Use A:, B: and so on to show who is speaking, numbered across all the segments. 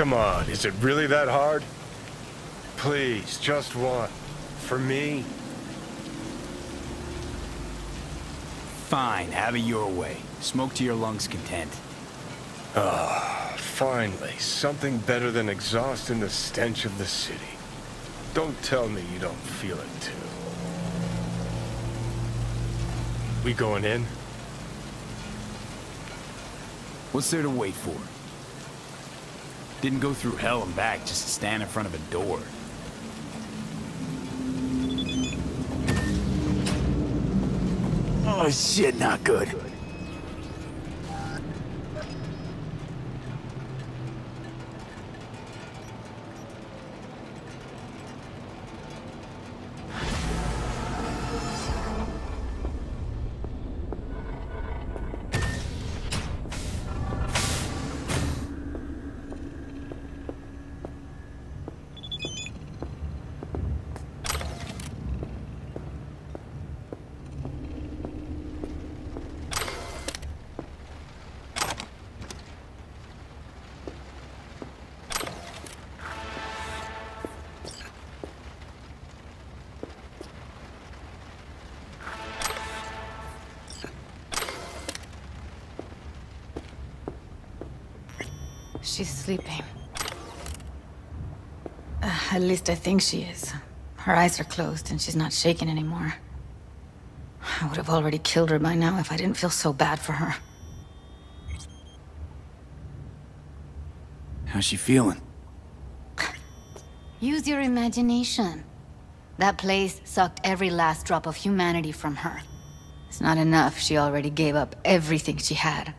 A: Come on, is it really that hard? Please, just one. For me?
B: Fine, have it your way. Smoke to your lungs' content.
A: Ah, finally. Something better than exhaust and the stench of the city. Don't tell me you don't feel it, too. We going in?
B: What's there to wait for? Didn't go through hell and back just to stand in front of a door. Oh shit, not good.
C: She's sleeping. Uh, at least I think she is. Her eyes are closed and she's not shaking anymore. I would have already killed her by now if I didn't feel so bad for her.
B: How's she feeling?
C: Use your imagination. That place sucked every last drop of humanity from her. It's not enough, she already gave up everything she had.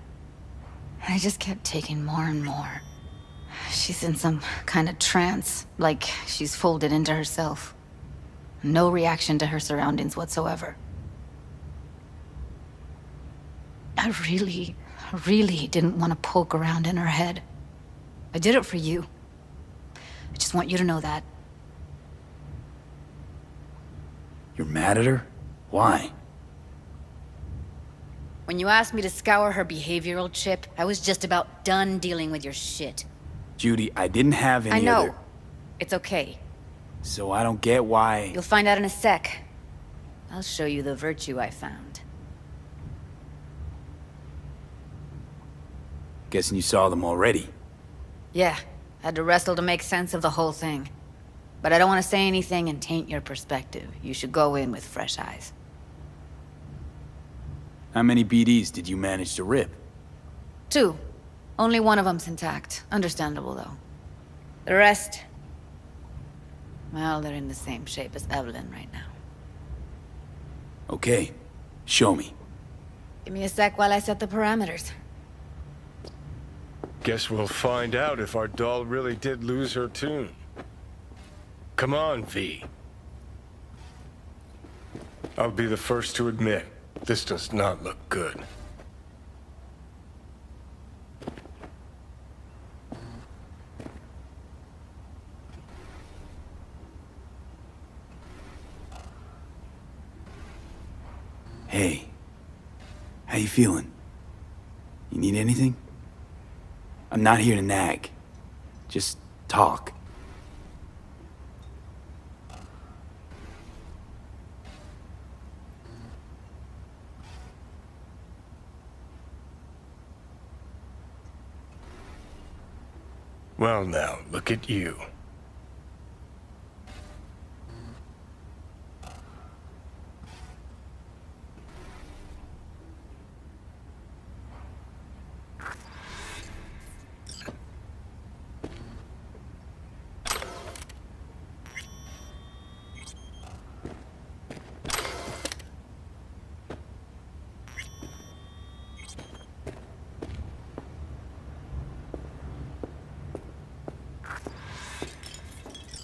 C: I just kept taking more and more. She's in some kind of trance, like she's folded into herself. No reaction to her surroundings whatsoever. I really, really didn't want to poke around in her head. I did it for you. I just want you to know that.
B: You're mad at her? Why?
C: When you asked me to scour her behavioral chip, I was just about done dealing with your shit.
B: Judy, I didn't have any
C: I know.
B: other-
C: It's okay.
B: So I don't get why...
C: You'll find out in a sec. I'll show you the virtue I found.
B: Guessing you saw them already.
C: Yeah, had to wrestle to make sense of the whole thing. But I don't want to say anything and taint your perspective. You should go in with fresh eyes.
B: How many BDs did you manage to rip?
C: Two. Only one of them's intact. Understandable, though. The rest... Well, they're in the same shape as Evelyn right now.
B: Okay, show me.
C: Give me a sec while I set the parameters.
A: Guess we'll find out if our doll really did lose her tune. Come on, V. I'll be the first to admit, this does not look good.
B: Hey, how you feeling? You need anything? I'm not here to nag. Just talk.
A: Well now, look at you.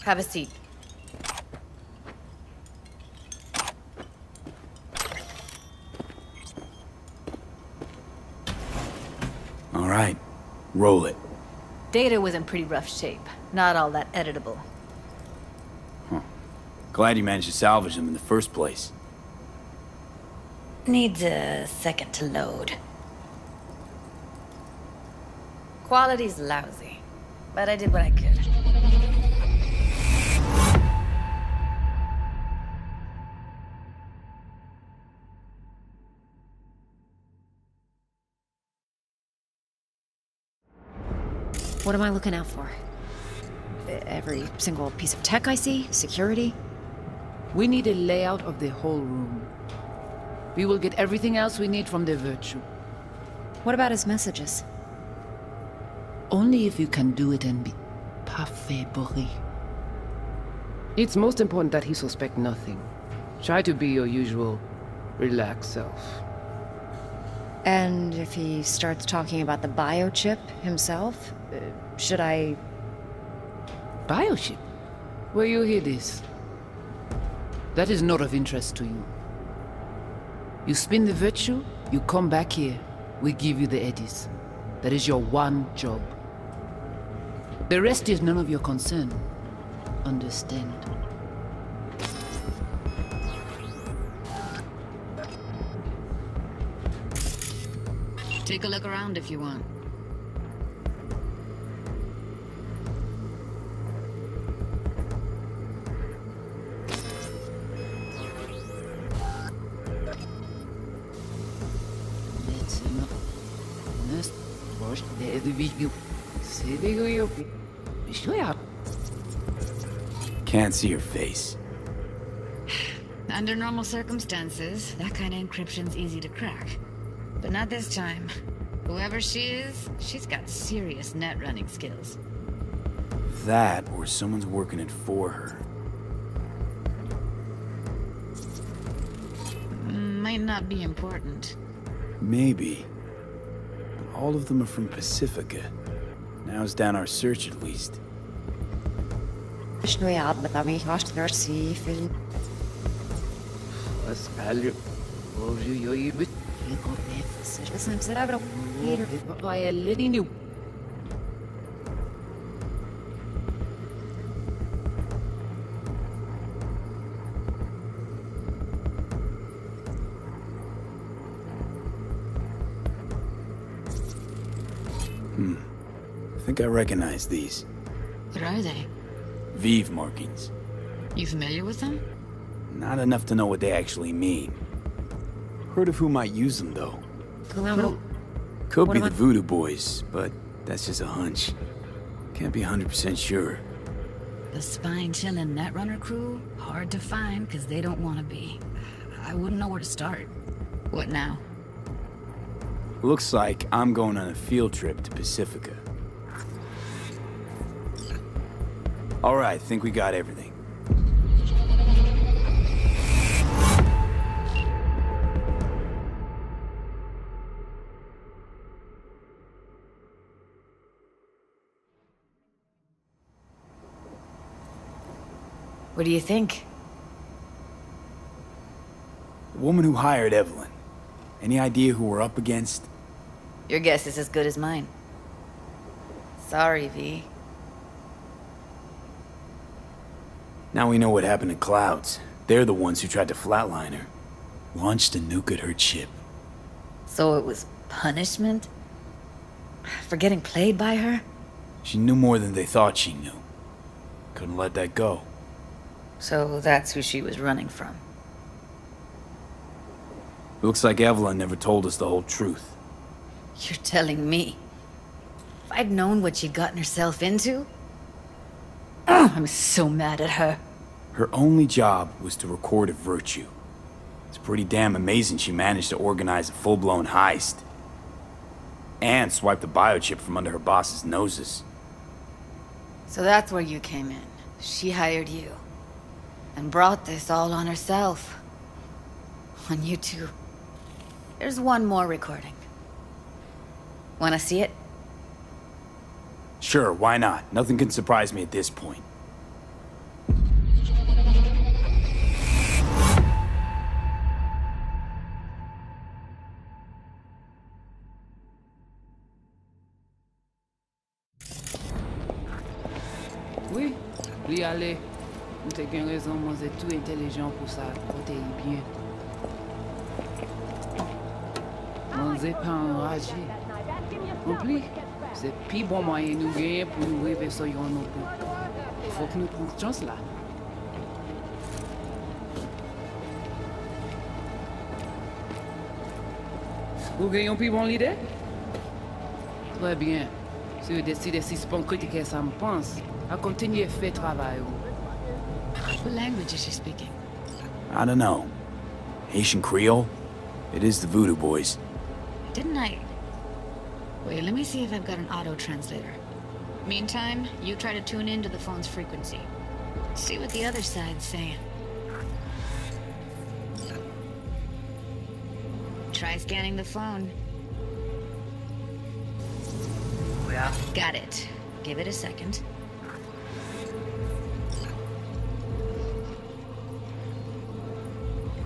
C: Have a seat.
B: All right, roll it.
C: Data was in pretty rough shape. Not all that editable. Huh.
B: Glad you managed to salvage them in the first place.
C: Needs a second to load. Quality's lousy. but I did what I could.
D: What am I looking out for? Every single piece of tech I see? Security?
E: We need a layout of the whole room. We will get everything else we need from the Virtue.
D: What about his messages?
E: Only if you can do it and be parfait bourré. It's most important that he suspect nothing. Try to be your usual, relaxed self.
D: And if he starts talking about the biochip himself, uh, should I...
E: Biochip? Where you hear this? That is not of interest to you. You spin the virtue, you come back here, we give you the eddies. That is your one job. The rest is none of your concern. Understand?
C: Take a look around if you want.
B: Can't see your face.
C: Under normal circumstances, that kind of encryption's easy to crack. But not this time. Whoever she is, she's got serious net running skills.
B: That, or someone's working it for her.
C: Might not be important.
B: Maybe. All of them are from Pacifica. Now's down our search at least.
D: شنو يعض بطبيعي واش تقدر تسيف
E: اسأل Hoje eu ia me
D: Listen to that,
E: vai é lindo.
B: I think I recognize these.
C: What are they?
B: Vive markings.
C: You familiar with them?
B: Not enough to know what they actually mean. Heard of who might use them, though. Could
D: What
B: be the Voodoo Boys, but that's just a hunch. Can't be 100% sure.
C: The spine chilling Netrunner crew? Hard to find because they don't want to be. I wouldn't know where to start. What now?
B: Looks like I'm going on a field trip to Pacifica. Alright, think we got everything.
C: What do you think?
B: The woman who hired Evelyn. Any idea who we're up against?
C: Your guess is as good as mine. Sorry, V.
B: Now we know what happened to Clouds. They're the ones who tried to flatline her. Launched a nuke at her chip.
C: So it was punishment? For getting played by her?
B: She knew more than they thought she knew. Couldn't let that go.
C: So that's who she was running from.
B: Looks like Evelyn never told us the whole truth.
C: You're telling me. If I'd known what she'd gotten herself into. I'm so mad at her.
B: Her only job was to record a virtue. It's pretty damn amazing she managed to organize a full-blown heist. And swipe the biochip from under her boss's noses.
C: So that's where you came in. She hired you. And brought this all on herself. On you two. There's one more recording. Wanna see it?
B: Sure, why not? Nothing can surprise me at this point.
E: Oui, li ale. Pour quelque raison, moi, c'est tout intelligent pour ça, pour te bien. Moi, c'est pas enragé. En c'est plus bon moyen de nous gagner pour nous réveiller sur nos bouts. Faut que nous prenions chance. Vous avez une plus bonne idée? Très bien. Si vous décidez de suspendre critiquer ça, je pense, à continuer à faire travail.
C: What language is she speaking?
B: I don't know. Haitian Creole? It is the Voodoo Boys.
C: Didn't I... Wait, let me see if I've got an auto-translator. Meantime, you try to tune into the phone's frequency. See what the other side's saying. Try scanning the phone.
E: Oh, yeah.
C: Got it. Give it a second.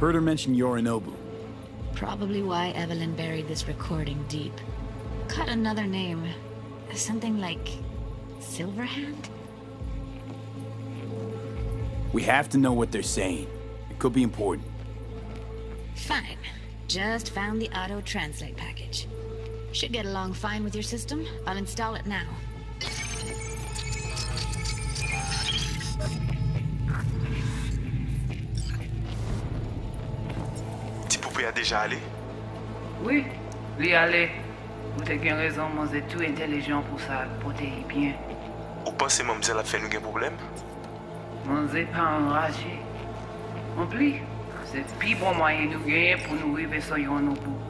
B: Heard her mention Yorinobu.
C: Probably why Evelyn buried this recording deep. Cut another name. Something like... Silverhand?
B: We have to know what they're saying. It could be important.
C: Fine. Just found the auto-translate package. Should get along fine with your system. I'll install it now.
F: poupée a déjà aller?
E: Oui, li allé. Vous avez gen raison, vous êtes tout intelligent pour ça, pour protéger bien.
F: Vous pensez que mademoiselle a fait un problème?
E: Mademoiselle pas enragé. En plus, c'est plus bon moyen nous gagner pour nous arriver sur nos bouts.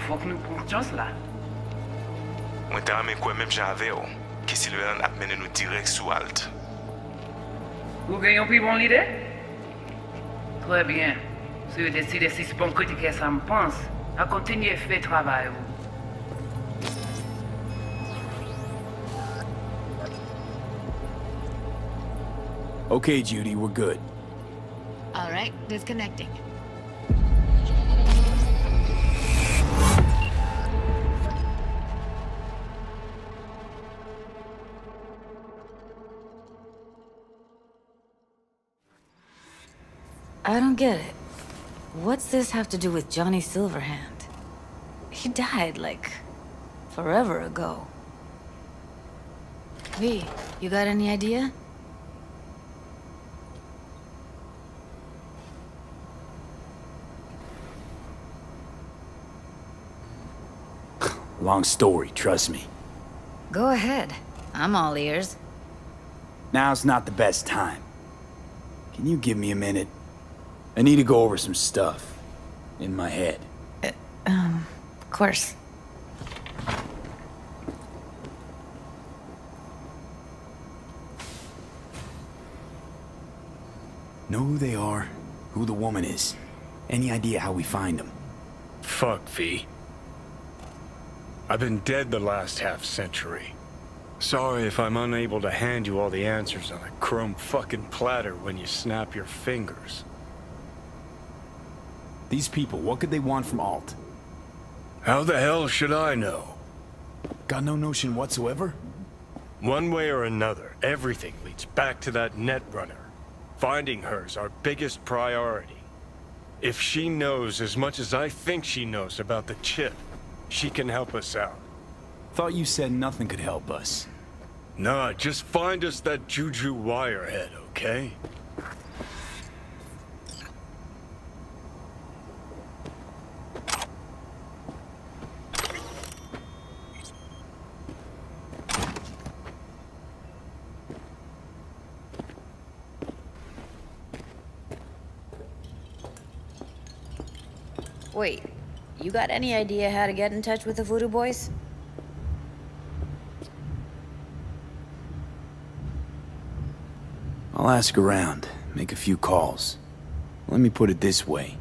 E: Faut que nous prenions chance
F: là. Moi, t'as ramené quoi même j'avais, oh? que Sylvain a mené nous direct sous Alt.
E: Vous avez gagnez plus bonne idée Très bien. Si vous décidez si c'est bon critiquer ça me pense, à continuer à faire travail.
B: Okay, Judy, we're good.
C: All right, disconnecting. I don't get it. What's this have to do with Johnny Silverhand? He died, like, forever ago. V, you got any idea?
B: Long story, trust me.
C: Go ahead. I'm all ears.
B: Now's not the best time. Can you give me a minute? I need to go over some stuff. In my head.
C: Uh, um, of course.
B: Know who they are, who the woman is. Any idea how we find them?
A: Fuck, V. I've been dead the last half century. Sorry if I'm unable to hand you all the answers on a chrome fucking platter when you snap your fingers.
B: These people, what could they want from Alt?
A: How the hell should I know?
B: Got no notion whatsoever?
A: One way or another, everything leads back to that Netrunner. Finding her's our biggest priority. If she knows as much as I think she knows about the chip, she can help us out.
B: Thought you said nothing could help us.
A: Nah, just find us that Juju Wirehead, okay?
G: Wait, you got any idea how to get in touch with the Voodoo Boys?
B: I'll ask around, make a few calls. Let me put it this way.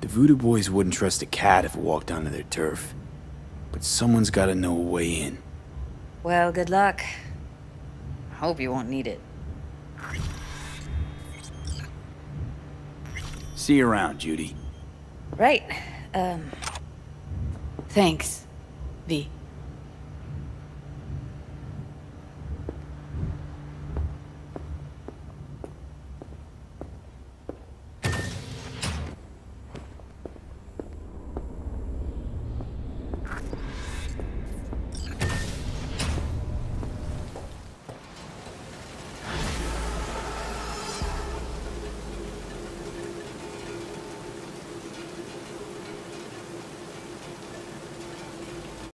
B: The Voodoo Boys wouldn't trust a cat if it walked onto their turf. But someone's gotta know a way in.
G: Well, good luck. I hope you won't need it.
B: See you around, Judy.
G: Right. Um,
C: Thanks, V.